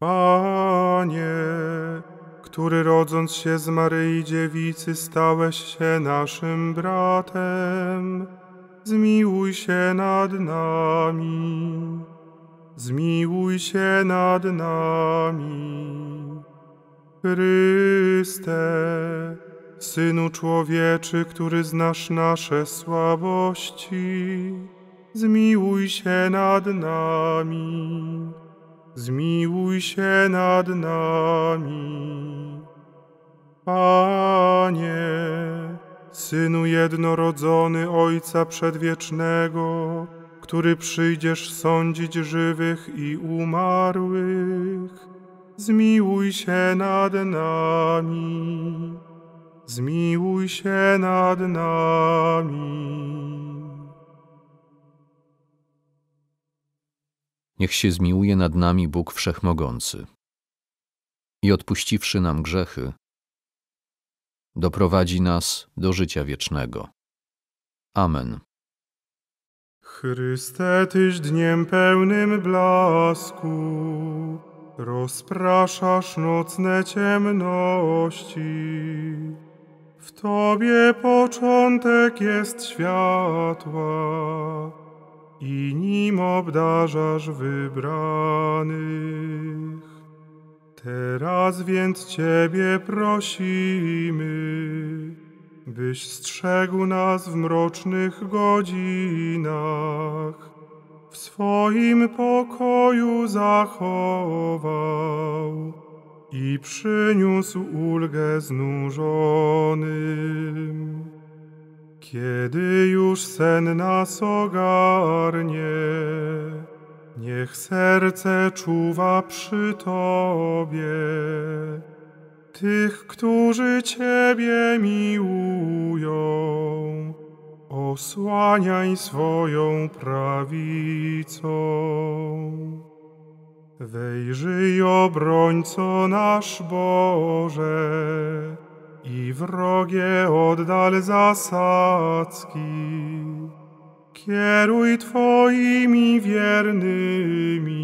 Panie, który rodząc się z Maryi Dziewicy stałeś się naszym bratem, zmiłuj się nad nami, zmiłuj się nad nami. Chryste, Synu Człowieczy, który znasz nasze słabości, zmiłuj się nad nami zmiłuj się nad nami. Panie, Synu jednorodzony Ojca Przedwiecznego, który przyjdziesz sądzić żywych i umarłych, zmiłuj się nad nami, zmiłuj się nad nami. Niech się zmiłuje nad nami Bóg Wszechmogący i odpuściwszy nam grzechy, doprowadzi nas do życia wiecznego. Amen. Chryste, Tyś dniem pełnym blasku, rozpraszasz nocne ciemności. W Tobie początek jest światła i nim obdarzasz wybranych. Teraz więc Ciebie prosimy, byś strzegł nas w mrocznych godzinach, w swoim pokoju zachował i przyniósł ulgę znużonym. Kiedy już sen nas ogarnie, niech serce czuwa przy Tobie. Tych, którzy Ciebie miłują, osłaniaj swoją prawicą. Wejrzyj, obrońco nasz Boże, i wrogie oddal zasadzki. Kieruj Twoimi wiernymi,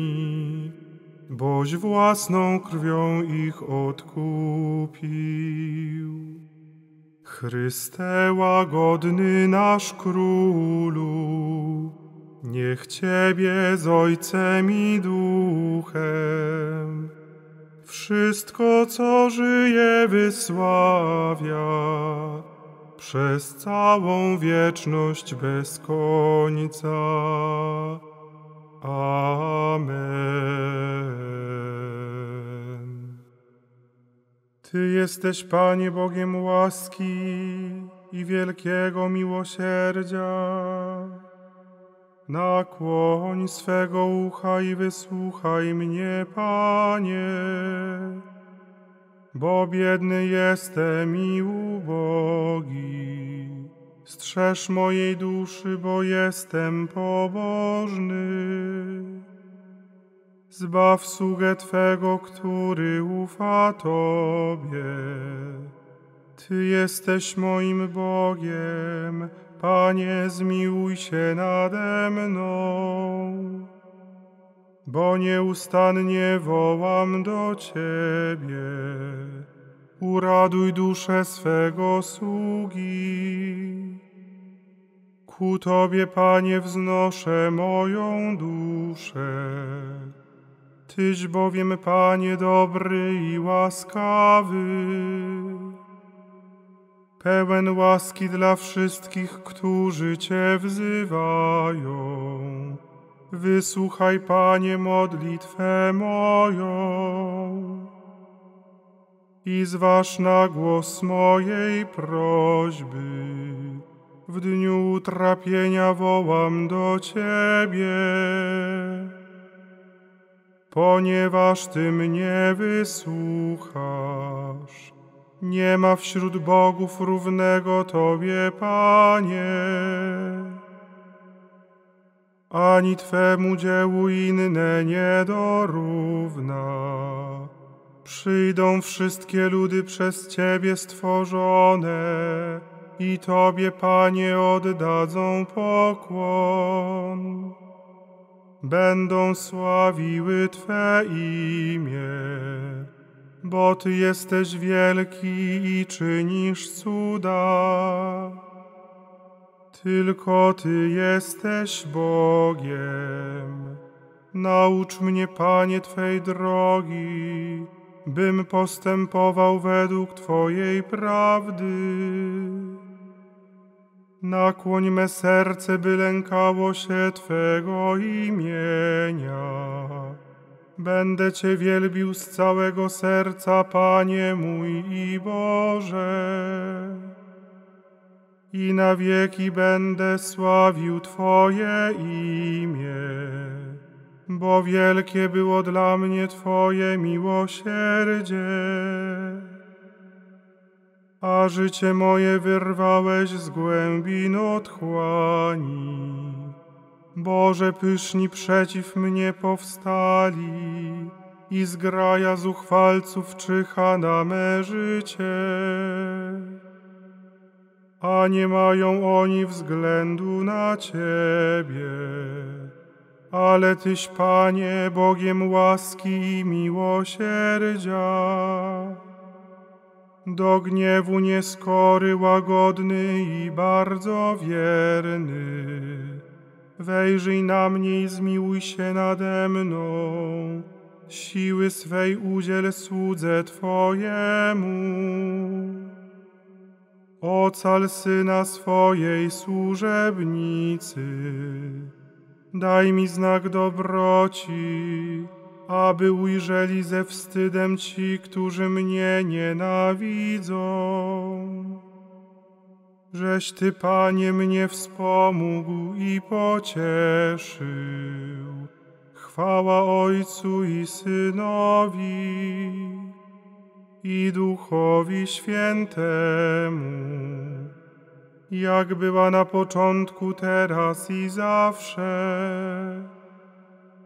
boś własną krwią ich odkupił. Chryste łagodny nasz Królu, niech Ciebie z Ojcem i Duchem wszystko, co żyje, wysławia przez całą wieczność bez końca. Amen. Ty jesteś, Panie, Bogiem łaski i wielkiego miłosierdzia. Nakłoń swego ucha i wysłuchaj mnie, Panie, bo biedny jestem i ubogi. Strzeż mojej duszy, bo jestem pobożny. Zbaw sługę Twego, który ufa Tobie. Ty jesteś moim Bogiem, Panie, zmiłuj się nade mną, bo nieustannie wołam do Ciebie. Uraduj duszę swego sługi. Ku Tobie, Panie, wznoszę moją duszę. Tyś bowiem, Panie, dobry i łaskawy pełen łaski dla wszystkich, którzy Cię wzywają. Wysłuchaj, Panie, modlitwę moją i zważ na głos mojej prośby. W dniu utrapienia wołam do Ciebie, ponieważ Ty mnie wysłuchasz. Nie ma wśród bogów równego Tobie, Panie ani Twemu dziełu inne nie dorówna. Przyjdą wszystkie ludy przez Ciebie stworzone i Tobie, Panie, oddadzą pokłon. Będą sławiły Twe imię, bo Ty jesteś wielki i czynisz cuda. Tylko Ty jesteś Bogiem. Naucz mnie, Panie, Twej drogi, bym postępował według Twojej prawdy. Nakłoń me serce, by lękało się Twego imienia. Będę Cię wielbił z całego serca, Panie mój i Boże i na wieki będę sławił Twoje imię, bo wielkie było dla mnie Twoje miłosierdzie. A życie moje wyrwałeś z głębin otchłani. Boże, pyszni przeciw mnie powstali i zgraja zuchwalców czyha na me życie a nie mają oni względu na Ciebie. Ale Tyś, Panie, Bogiem łaski i miłosierdzia, do gniewu nieskory, łagodny i bardzo wierny. Wejrzyj na mnie i zmiłuj się nade mną, siły swej udziel słudze Twojemu. Ocal syna swojej służebnicy. Daj mi znak dobroci, aby ujrzeli ze wstydem ci, którzy mnie nienawidzą. Żeś Ty, Panie, mnie wspomógł i pocieszył. Chwała Ojcu i Synowi i Duchowi Świętemu, jak była na początku, teraz i zawsze,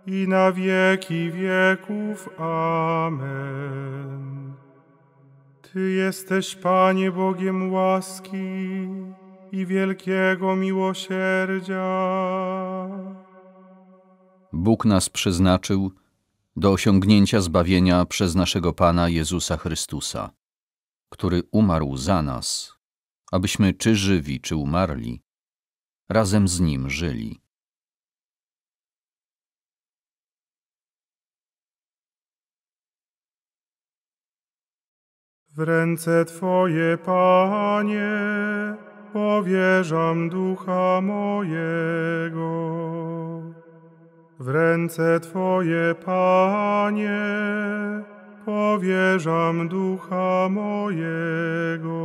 i na wieki wieków. Amen. Ty jesteś, Panie, Bogiem łaski i wielkiego miłosierdzia. Bóg nas przeznaczył do osiągnięcia zbawienia przez naszego Pana Jezusa Chrystusa, który umarł za nas, abyśmy czy żywi, czy umarli, razem z Nim żyli. W ręce Twoje, Panie, powierzam ducha mojego. W ręce Twoje, Panie, powierzam ducha mojego.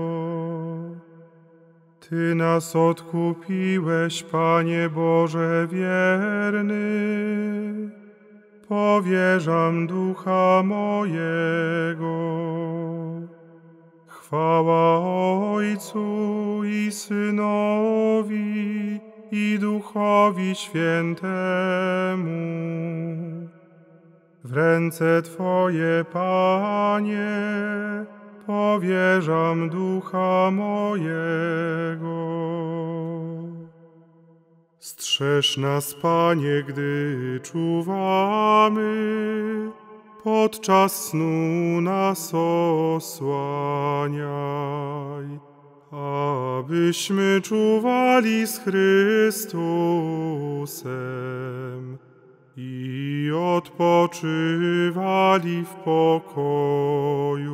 Ty nas odkupiłeś, Panie Boże wierny. Powierzam ducha mojego. Chwała Ojcu i Synowi i Duchowi Świętemu. W ręce Twoje, Panie, powierzam ducha mojego. Strzeż nas, Panie, gdy czuwamy, podczas snu nas osłaniaj abyśmy czuwali z Chrystusem i odpoczywali w pokoju.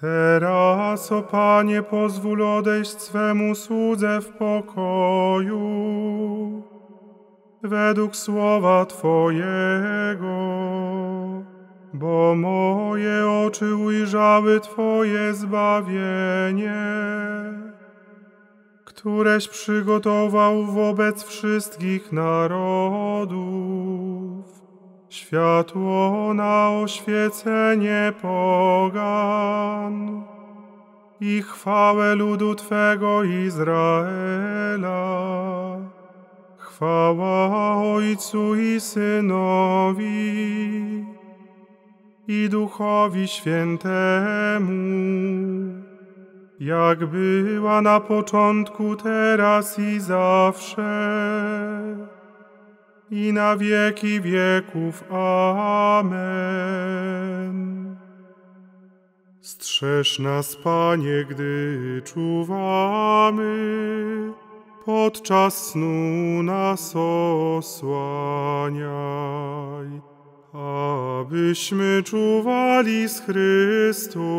Teraz, o Panie, pozwól odejść swemu słudze w pokoju, według słowa Twojego, bo moje oczy ujrzały Twoje zbawienie, któreś przygotował wobec wszystkich narodów, światło na oświecenie pogan i chwałę ludu Twego Izraela. Chwała Ojcu i Synowi i Duchowi Świętemu, jak była na początku, teraz i zawsze, i na wieki wieków. Amen. Strzeż nas, Panie, gdy czuwamy, podczas snu nas osłaniaj, abyśmy czuwali z Chrystusem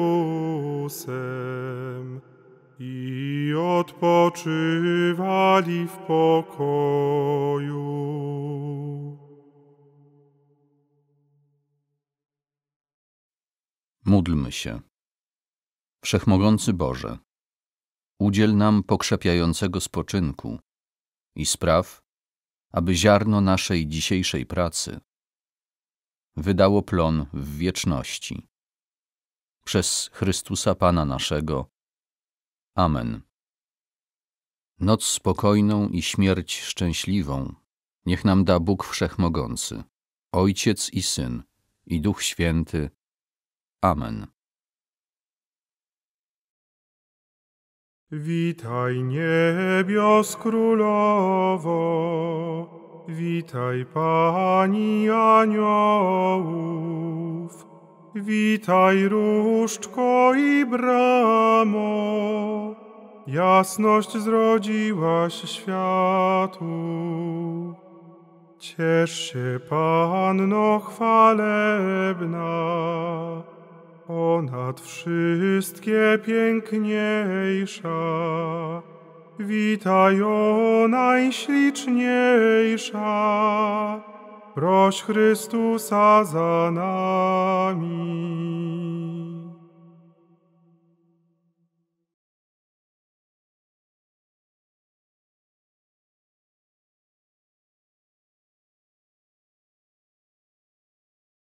i odpoczywali w pokoju. Módlmy się. Wszechmogący Boże, udziel nam pokrzepiającego spoczynku i spraw, aby ziarno naszej dzisiejszej pracy wydało plon w wieczności. Przez Chrystusa Pana naszego. Amen. Noc spokojną i śmierć szczęśliwą niech nam da Bóg Wszechmogący, Ojciec i Syn, i Duch Święty. Amen. Witaj niebios królowo, witaj pani aniołów, witaj różdżko i bramo, jasność zrodziłaś światu. Ciesz się, Panno chwalebna, ponad wszystkie piękniejsza. Witaj o najśliczniejsza, proś Chrystusa za nami.